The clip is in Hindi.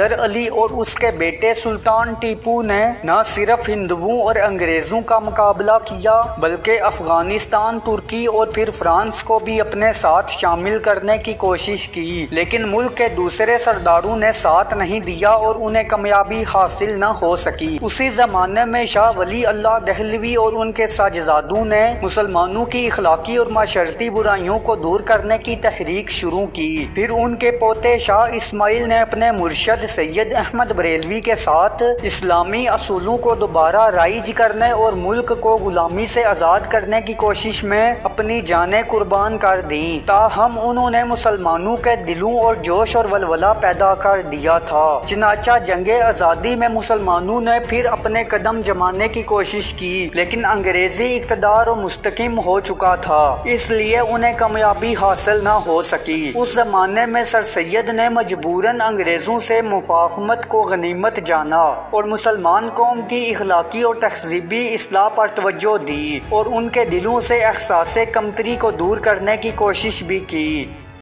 हैदर अली और उसके बेटे सुल्तान टीपू ने न सिर्फ़ हिंदुओं और अंग्रेज़ों का मुकाबला किया, बल्कि अफ़गानिस्तान, तुर्की और फिर फ्रांस को भी अपने साथ शामिल करने की कोशिश की। लेकिन मुल्क के दूसरे सरदारों ने साथ नहीं दिया और उन्हें कामयाबी हासिल न हो सकी। उसी जमाने में शाह वली अल्लाह दहलवी और उनके साजजादों ने मुसलमानों की इखलाकी और माशरती बुराइयों को दूर करने की तहरीक शुरू की। फिर उनके पोते शाह इस्माइल ने अपने मुर्शद सैयद अहमद बरेलवी के साथ इस्लामी असूलों को दोबारा राइज करने और मुल्क को गुलामी से आज़ाद करने की कोशिश में अपनी जानें कुर्बान कर दी, ताहम उन्होंने मुसलमानों के दिलों और जोश और वलवला पैदा कर दिया था। चनाचा जंग आज़ादी में मुसलमानों ने फिर अपने कदम जमाने की कोशिश की, लेकिन अंग्रेज़ी इकतदार और मुस्तकिम हो चुका था, इसलिए उन्हें कामयाबी हासिल न हो सकी। उस जमाने में सर सैयद ने मजबूरन अंग्रेज़ों से मुफाहमत को गनीमत जाना और मुसलमान कौम की इखलाकी और तहजीबी असलाह पर तवज्जो दी और उनके दिलों से एहसास कमतरी को दूर करने की कोशिश भी की।